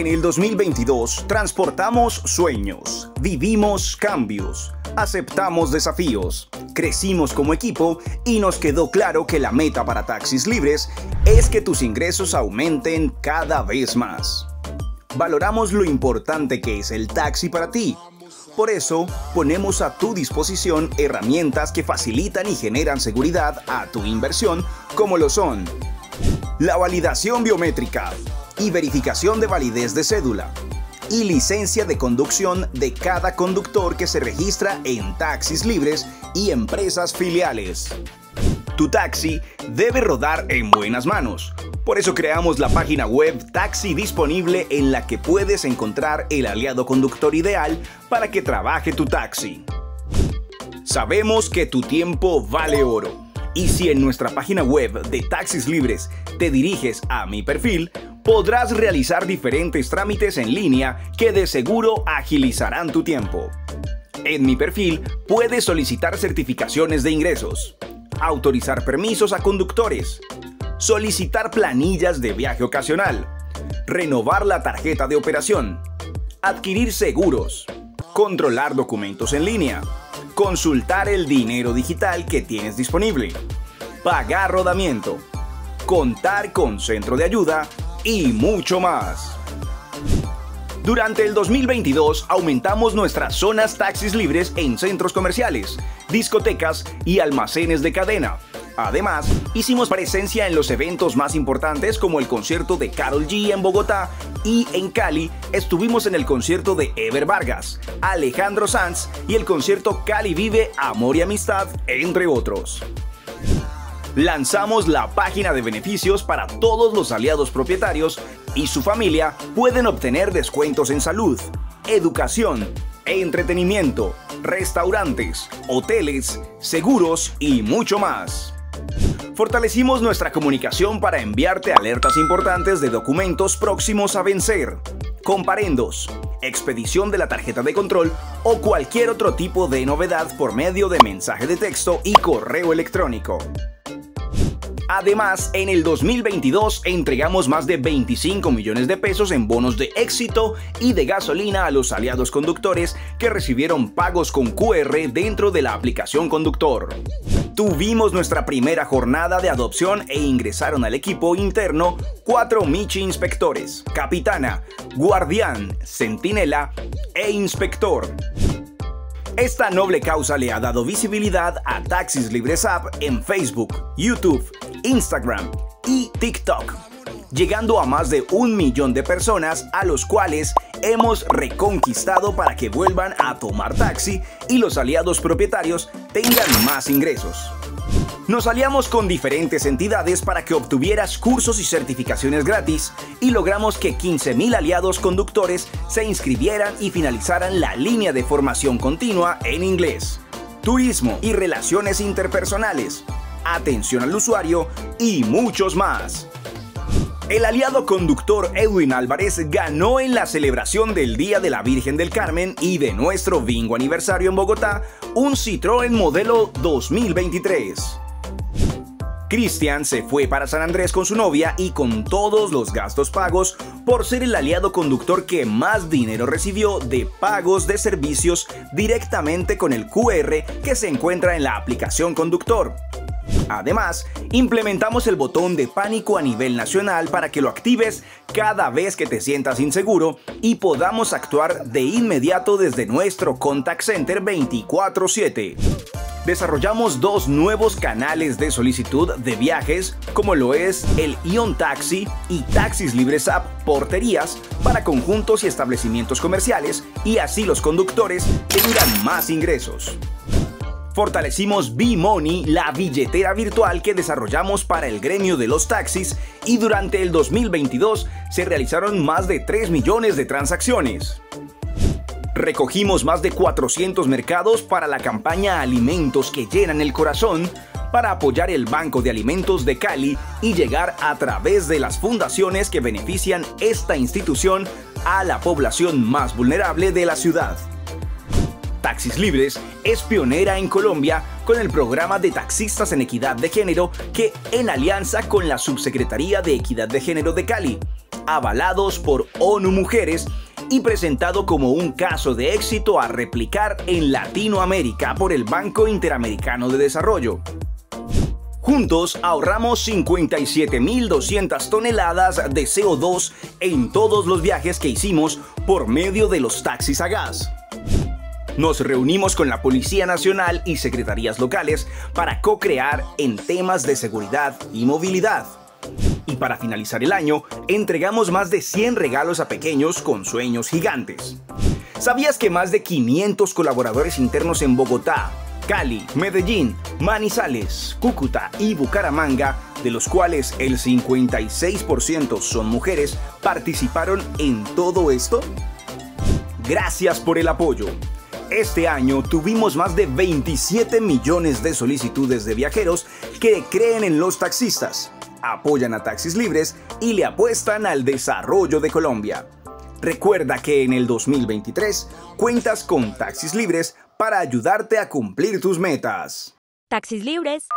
En el 2022 transportamos sueños, vivimos cambios, aceptamos desafíos, crecimos como equipo y nos quedó claro que la meta para taxis libres es que tus ingresos aumenten cada vez más. Valoramos lo importante que es el taxi para ti. Por eso, ponemos a tu disposición herramientas que facilitan y generan seguridad a tu inversión, como lo son la validación biométrica, y verificación de validez de cédula y licencia de conducción de cada conductor que se registra en taxis libres y empresas filiales. Tu taxi debe rodar en buenas manos. Por eso creamos la página web Taxi Disponible en la que puedes encontrar el aliado conductor ideal para que trabaje tu taxi. Sabemos que tu tiempo vale oro. Y si en nuestra página web de Taxis Libres te diriges a mi perfil, podrás realizar diferentes trámites en línea que de seguro agilizarán tu tiempo. En mi perfil puedes solicitar certificaciones de ingresos, autorizar permisos a conductores, solicitar planillas de viaje ocasional, renovar la tarjeta de operación, adquirir seguros, controlar documentos en línea, consultar el dinero digital que tienes disponible, pagar rodamiento, contar con centro de ayuda y mucho más. Durante el 2022 aumentamos nuestras zonas taxis libres en centros comerciales, discotecas y almacenes de cadena. Además, hicimos presencia en los eventos más importantes como el concierto de Carol G en Bogotá y en Cali estuvimos en el concierto de Ever Vargas, Alejandro Sanz y el concierto Cali Vive Amor y Amistad, entre otros lanzamos la página de beneficios para todos los aliados propietarios y su familia pueden obtener descuentos en salud, educación, entretenimiento, restaurantes, hoteles, seguros y mucho más. Fortalecimos nuestra comunicación para enviarte alertas importantes de documentos próximos a vencer, comparendos, expedición de la tarjeta de control o cualquier otro tipo de novedad por medio de mensaje de texto y correo electrónico. Además, en el 2022 entregamos más de 25 millones de pesos en bonos de éxito y de gasolina a los aliados conductores que recibieron pagos con QR dentro de la aplicación conductor. Tuvimos nuestra primera jornada de adopción e ingresaron al equipo interno cuatro Michi inspectores, capitana, guardián, centinela e inspector. Esta noble causa le ha dado visibilidad a Taxis Libres App en Facebook, YouTube, Instagram y TikTok, llegando a más de un millón de personas a los cuales hemos reconquistado para que vuelvan a tomar taxi y los aliados propietarios tengan más ingresos. Nos aliamos con diferentes entidades para que obtuvieras cursos y certificaciones gratis y logramos que 15.000 aliados conductores se inscribieran y finalizaran la línea de formación continua en inglés, turismo y relaciones interpersonales, atención al usuario y muchos más. El aliado conductor Edwin Álvarez ganó en la celebración del Día de la Virgen del Carmen y de nuestro bingo aniversario en Bogotá un Citroën modelo 2023. Cristian se fue para San Andrés con su novia y con todos los gastos pagos por ser el aliado conductor que más dinero recibió de pagos de servicios directamente con el QR que se encuentra en la aplicación conductor. Además, implementamos el botón de pánico a nivel nacional para que lo actives cada vez que te sientas inseguro y podamos actuar de inmediato desde nuestro contact center 24/7 desarrollamos dos nuevos canales de solicitud de viajes, como lo es el Ion Taxi y Taxis Libres App Porterías para conjuntos y establecimientos comerciales y así los conductores tengan más ingresos. Fortalecimos B-Money, la billetera virtual que desarrollamos para el gremio de los taxis y durante el 2022 se realizaron más de 3 millones de transacciones. Recogimos más de 400 mercados para la campaña Alimentos que llenan el corazón para apoyar el Banco de Alimentos de Cali y llegar a través de las fundaciones que benefician esta institución a la población más vulnerable de la ciudad. Taxis Libres es pionera en Colombia con el programa de taxistas en equidad de género que en alianza con la Subsecretaría de Equidad de Género de Cali, avalados por ONU Mujeres y presentado como un caso de éxito a replicar en Latinoamérica por el Banco Interamericano de Desarrollo. Juntos ahorramos 57.200 toneladas de CO2 en todos los viajes que hicimos por medio de los taxis a gas. Nos reunimos con la Policía Nacional y secretarías locales para co-crear en temas de seguridad y movilidad. Y para finalizar el año, entregamos más de 100 regalos a pequeños con sueños gigantes. ¿Sabías que más de 500 colaboradores internos en Bogotá, Cali, Medellín, Manizales, Cúcuta y Bucaramanga, de los cuales el 56% son mujeres, participaron en todo esto? Gracias por el apoyo. Este año tuvimos más de 27 millones de solicitudes de viajeros que creen en los taxistas, apoyan a taxis libres y le apuestan al desarrollo de Colombia. Recuerda que en el 2023 cuentas con taxis libres para ayudarte a cumplir tus metas. Taxis libres.